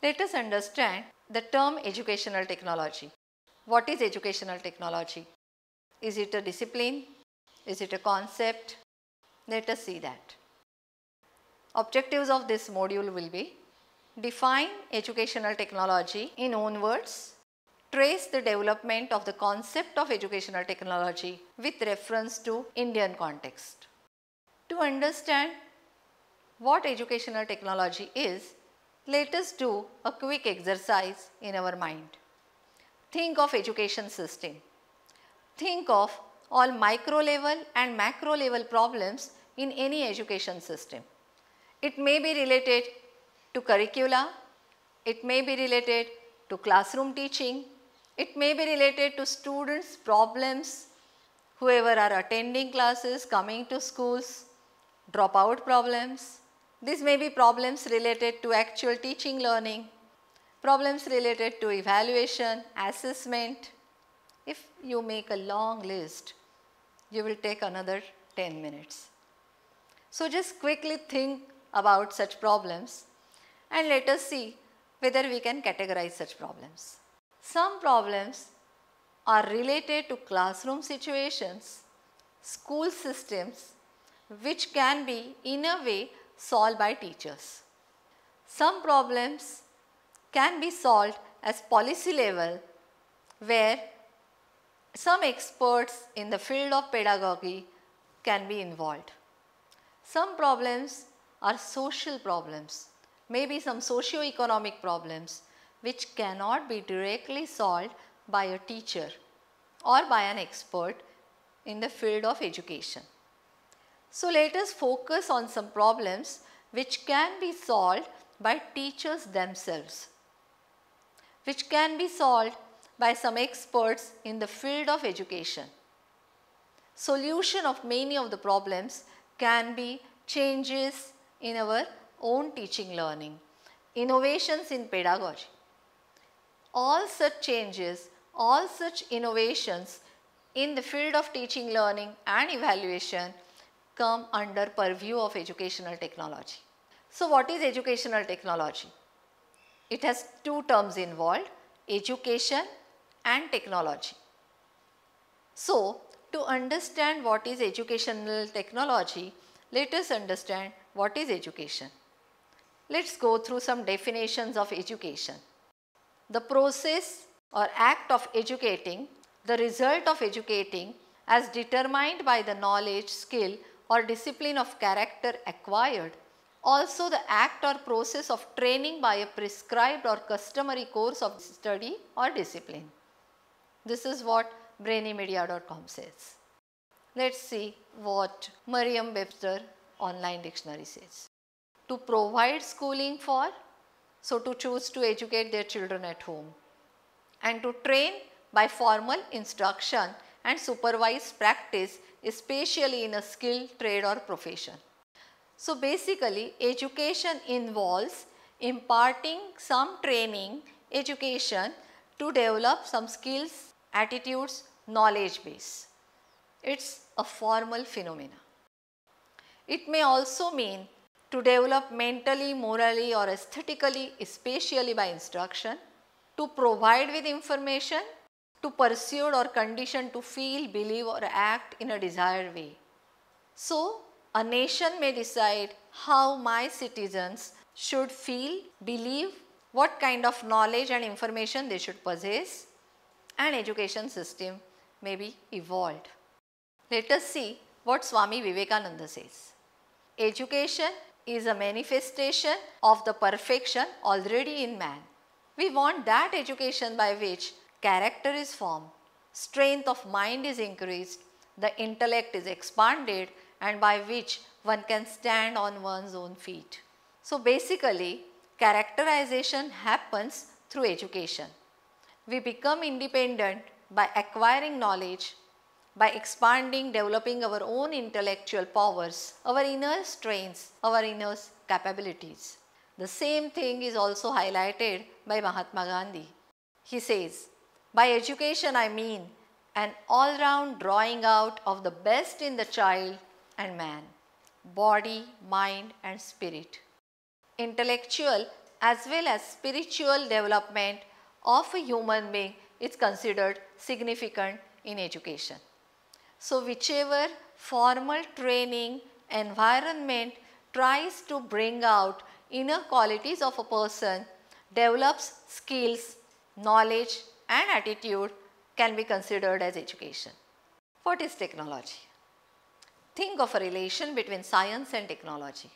Let us understand the term educational technology. What is educational technology? Is it a discipline? Is it a concept? Let us see that. Objectives of this module will be define educational technology in own words, trace the development of the concept of educational technology with reference to Indian context. To understand what educational technology is, let us do a quick exercise in our mind. Think of education system. Think of all micro level and macro level problems in any education system. It may be related to curricula, it may be related to classroom teaching, it may be related to students problems, whoever are attending classes, coming to schools, dropout problems. These may be problems related to actual teaching learning, problems related to evaluation, assessment. If you make a long list, you will take another 10 minutes. So just quickly think about such problems and let us see whether we can categorize such problems. Some problems are related to classroom situations, school systems which can be in a way solved by teachers. Some problems can be solved as policy level where some experts in the field of pedagogy can be involved. Some problems are social problems, maybe some socio-economic problems which cannot be directly solved by a teacher or by an expert in the field of education. So let us focus on some problems which can be solved by teachers themselves, which can be solved by some experts in the field of education. Solution of many of the problems can be changes in our own teaching learning, innovations in pedagogy. All such changes, all such innovations in the field of teaching learning and evaluation come under purview of educational technology. So what is educational technology? It has two terms involved, education and technology. So to understand what is educational technology, let us understand what is education. Let us go through some definitions of education. The process or act of educating, the result of educating as determined by the knowledge, skill or discipline of character acquired. Also the act or process of training by a prescribed or customary course of study or discipline. This is what brainymedia.com says. Let us see what Merriam-Webster online dictionary says. To provide schooling for, so to choose to educate their children at home and to train by formal instruction and supervised practice especially in a skill, trade or profession. So basically education involves imparting some training, education to develop some skills, attitudes, knowledge base. It is a formal phenomena. It may also mean to develop mentally, morally or aesthetically, spatially by instruction, to provide with information, to pursued or conditioned to feel, believe or act in a desired way. So, a nation may decide how my citizens should feel, believe, what kind of knowledge and information they should possess and education system may be evolved. Let us see what Swami Vivekananda says. Education is a manifestation of the perfection already in man. We want that education by which character is formed, strength of mind is increased, the intellect is expanded and by which one can stand on one's own feet. So basically characterization happens through education. We become independent by acquiring knowledge by expanding, developing our own intellectual powers, our inner strengths, our inner capabilities. The same thing is also highlighted by Mahatma Gandhi. He says, by education I mean an all-round drawing out of the best in the child and man, body, mind and spirit. Intellectual as well as spiritual development of a human being is considered significant in education. So, whichever formal training environment tries to bring out inner qualities of a person, develops skills, knowledge and attitude can be considered as education. What is technology? Think of a relation between science and technology.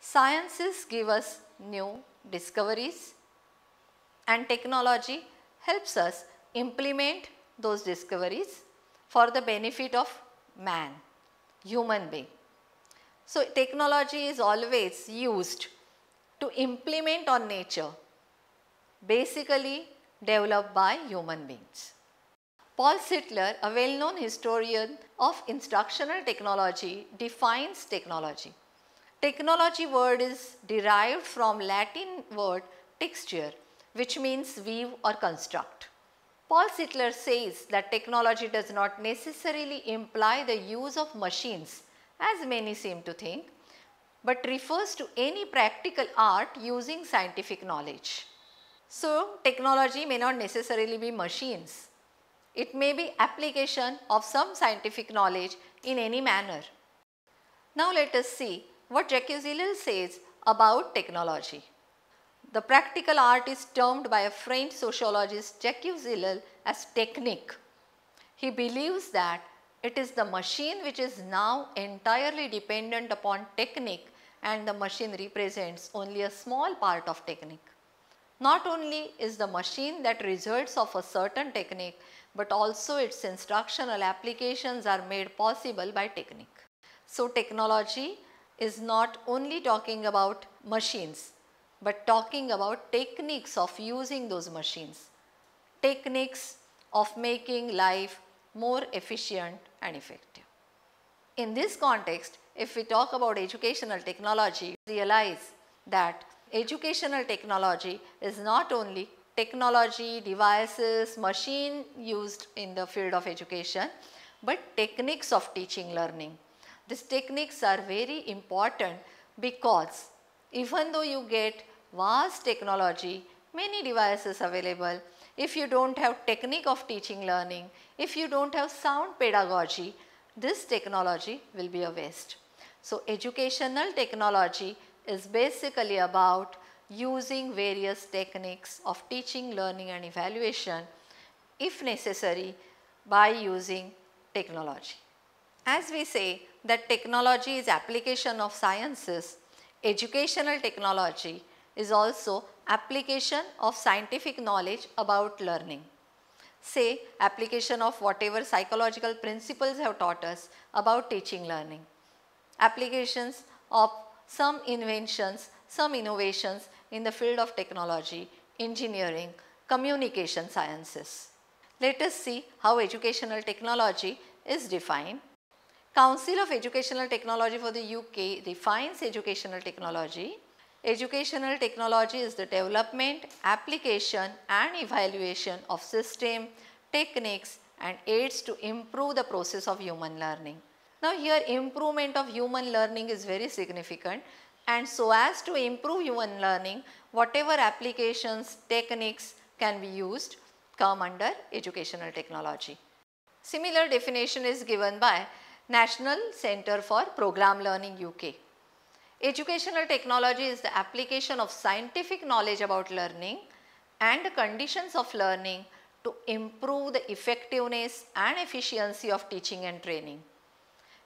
Sciences give us new discoveries and technology helps us implement those discoveries for the benefit of man, human being. So, technology is always used to implement on nature basically developed by human beings. Paul Saettler, a well-known historian of instructional technology, defines technology. Technology word is derived from Latin word texere which means weave or construct. Paul Saettler says that technology does not necessarily imply the use of machines as many seem to think, but refers to any practical art using scientific knowledge. So, technology may not necessarily be machines. It may be application of some scientific knowledge in any manner. Now, let us see what Jacques Ellul says about technology. The practical art is termed by a French sociologist Jacques Ellul as technique. He believes that it is the machine which is now entirely dependent upon technique and the machine represents only a small part of technique. Not only is the machine that results of a certain technique, but also its instructional applications are made possible by technique. So, technology is not only talking about machines, but talking about techniques of using those machines, techniques of making life more efficient and effective. In this context, if we talk about educational technology, realize that educational technology is not only technology, devices, machine used in the field of education, but techniques of teaching learning. These techniques are very important because even though you get vast technology, many devices available, if you do not have technique of teaching learning, if you do not have sound pedagogy, this technology will be a waste. So, educational technology is basically about using various techniques of teaching, learning and evaluation if necessary by using technology. As we say that technology is application of sciences, educational technology is also application of scientific knowledge about learning. Say application of whatever psychological principles have taught us about teaching learning. Applications of some inventions, some innovations in the field of technology, engineering, communication sciences. Let us see how educational technology is defined. Council of Educational Technology for the UK defines educational technology Educational technology is the development, application and evaluation of system, techniques and aids to improve the process of human learning. Now here improvement of human learning is very significant and so as to improve human learning whatever applications, techniques can be used come under educational technology. Similar definition is given by National Centre for Program Learning UK. Educational technology is the application of scientific knowledge about learning and conditions of learning to improve the effectiveness and efficiency of teaching and training.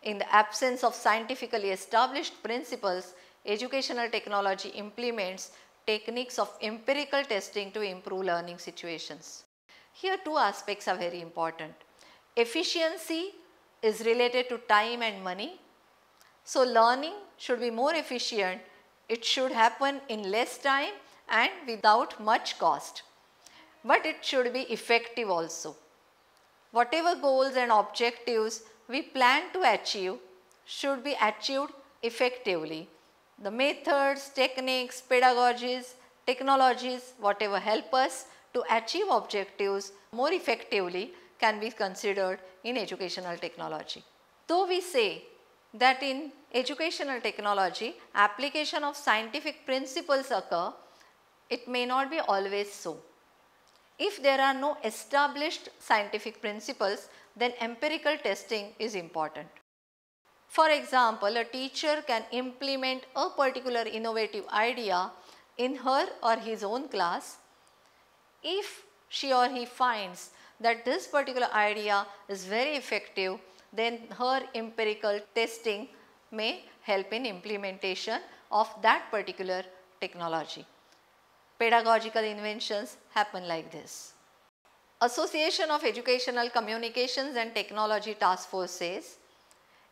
In the absence of scientifically established principles, educational technology implements techniques of empirical testing to improve learning situations. Here two aspects are very important. Efficiency is related to time and money so, learning should be more efficient, it should happen in less time and without much cost, but it should be effective also. Whatever goals and objectives we plan to achieve should be achieved effectively. The methods, techniques, pedagogies, technologies, whatever help us to achieve objectives more effectively can be considered in educational technology. Though we say that in educational technology application of scientific principles occur it may not be always so. If there are no established scientific principles, then empirical testing is important. For example, a teacher can implement a particular innovative idea in her or his own class if she or he finds that this particular idea is very effective then her empirical testing may help in implementation of that particular technology. Pedagogical inventions happen like this. Association of Educational Communications and Technology Task Force says,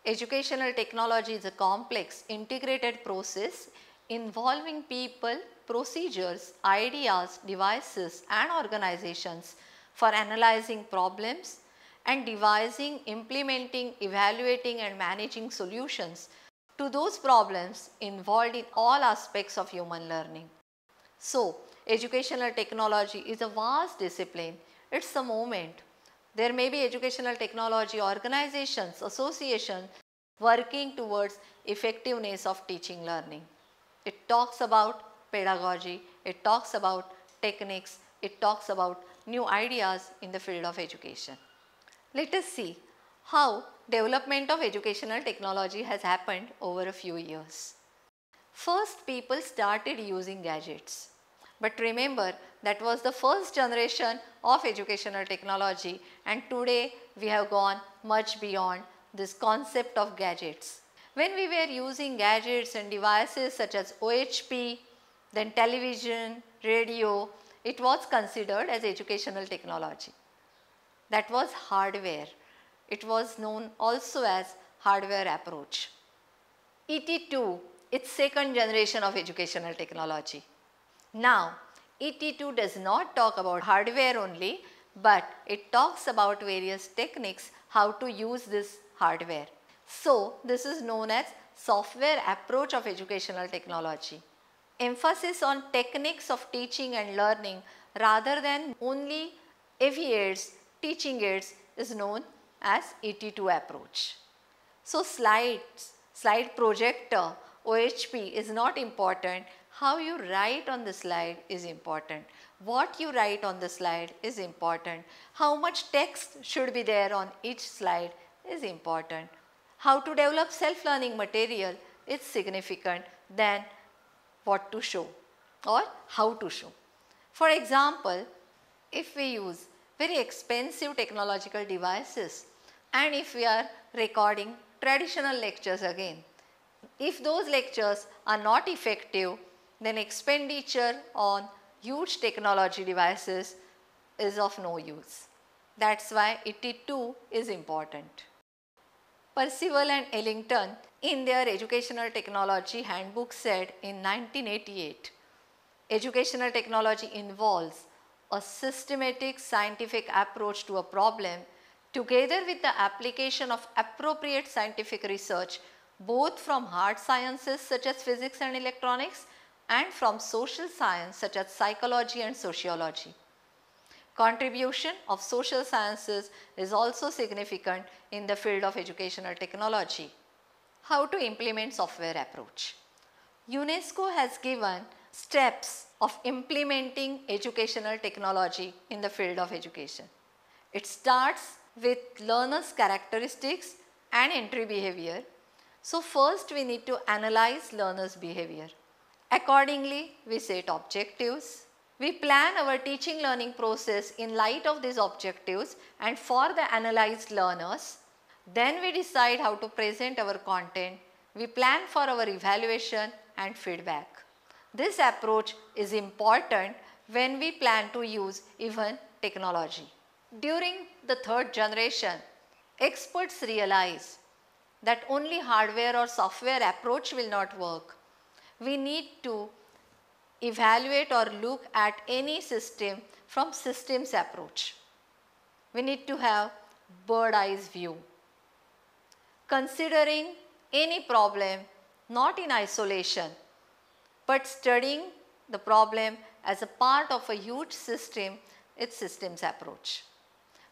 educational technology is a complex integrated process involving people, procedures, ideas, devices and organizations for analyzing problems and devising, implementing, evaluating and managing solutions to those problems involved in all aspects of human learning. So, educational technology is a vast discipline. It is a moment. There may be educational technology organizations, associations working towards effectiveness of teaching learning. It talks about pedagogy, it talks about techniques, it talks about new ideas in the field of education. Let us see how development of educational technology has happened over a few years. First people started using gadgets. But remember that was the first generation of educational technology and today we have gone much beyond this concept of gadgets. When we were using gadgets and devices such as OHP, then television, radio, it was considered as educational technology. That was hardware. It was known also as hardware approach. ET2, its second generation of educational technology. Now, ET2 does not talk about hardware only, but it talks about various techniques how to use this hardware. So, this is known as software approach of educational technology. Emphasis on techniques of teaching and learning rather than only AV teaching aids is known as ET2 approach. So, slides, slide projector, OHP is not important. How you write on the slide is important. What you write on the slide is important. How much text should be there on each slide is important. How to develop self-learning material is significant than what to show or how to show. For example, if we use very expensive technological devices and if we are recording traditional lectures again, if those lectures are not effective then expenditure on huge technology devices is of no use. That is why ET2 is important. Percival and Ellington in their educational technology handbook said in 1988, educational technology involves a systematic scientific approach to a problem together with the application of appropriate scientific research both from hard sciences such as physics and electronics and from social science such as psychology and sociology. Contribution of social sciences is also significant in the field of educational technology. How to implement software approach? UNESCO has given steps of implementing educational technology in the field of education. It starts with learners characteristics and entry behavior. So first we need to analyze learners behavior. Accordingly, we set objectives, we plan our teaching learning process in light of these objectives and for the analyzed learners. Then we decide how to present our content. We plan for our evaluation and feedback. This approach is important when we plan to use even technology. During the third generation, experts realize that only hardware or software approach will not work. We need to evaluate or look at any system from systems approach. We need to have bird eyes view. Considering any problem not in isolation but studying the problem as a part of a huge system its systems approach.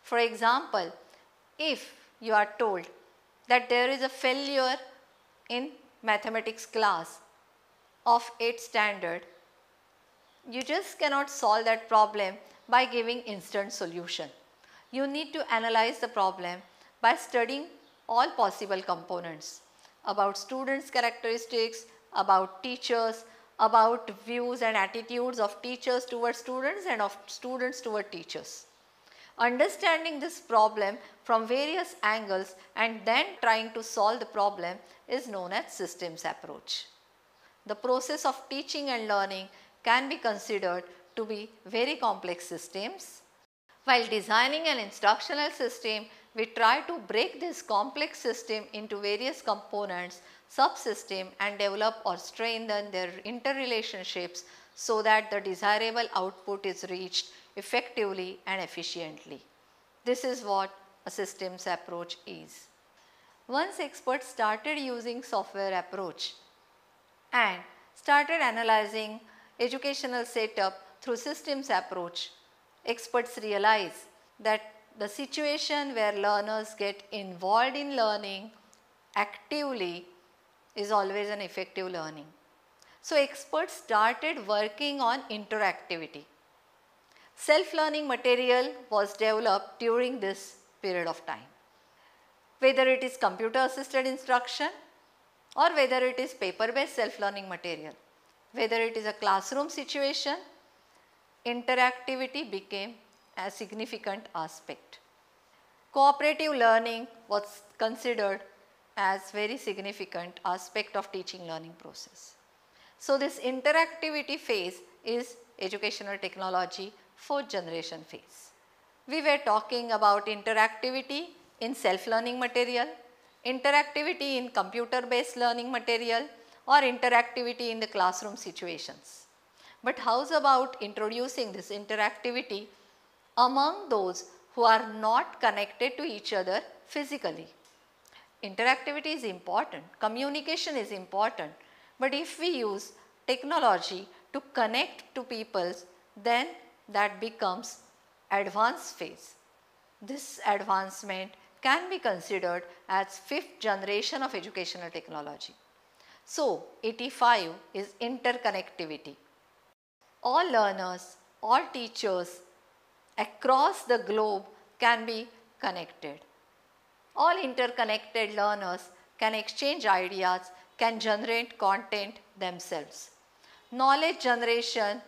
For example, if you are told that there is a failure in mathematics class of 8th standard you just cannot solve that problem by giving instant solution. You need to analyze the problem by studying all possible components about students characteristics, about teachers, about views and attitudes of teachers towards students and of students toward teachers. Understanding this problem from various angles and then trying to solve the problem is known as systems approach. The process of teaching and learning can be considered to be very complex systems. While designing an instructional system, we try to break this complex system into various components, subsystem and develop or strengthen their interrelationships so that the desirable output is reached effectively and efficiently. This is what a systems approach is. Once experts started using software approach and started analyzing educational setup through systems approach, experts realize that the situation where learners get involved in learning actively is always an effective learning. So, experts started working on interactivity. Self-learning material was developed during this period of time. Whether it is computer assisted instruction or whether it is paper based self-learning material, whether it is a classroom situation, interactivity became a significant aspect. Cooperative learning was considered as very significant aspect of teaching learning process. So, this interactivity phase is educational technology fourth generation phase. We were talking about interactivity in self-learning material, interactivity in computer based learning material or interactivity in the classroom situations. But how's about introducing this interactivity among those who are not connected to each other physically? Interactivity is important, communication is important, but if we use technology to connect to people, then that becomes advanced phase. This advancement can be considered as fifth generation of educational technology. So, ET5 is interconnectivity. All learners, all teachers across the globe can be connected. All interconnected learners can exchange ideas, can generate content themselves. Knowledge generation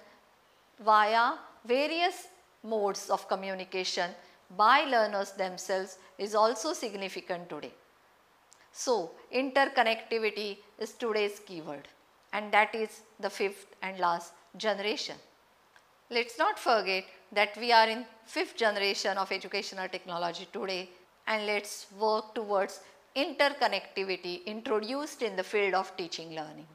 via various modes of communication by learners themselves is also significant today. So, interconnectivity is today's keyword and that is the fifth and last generation. Let us not forget that we are in fifth generation of educational technology today and let us work towards interconnectivity introduced in the field of teaching learning.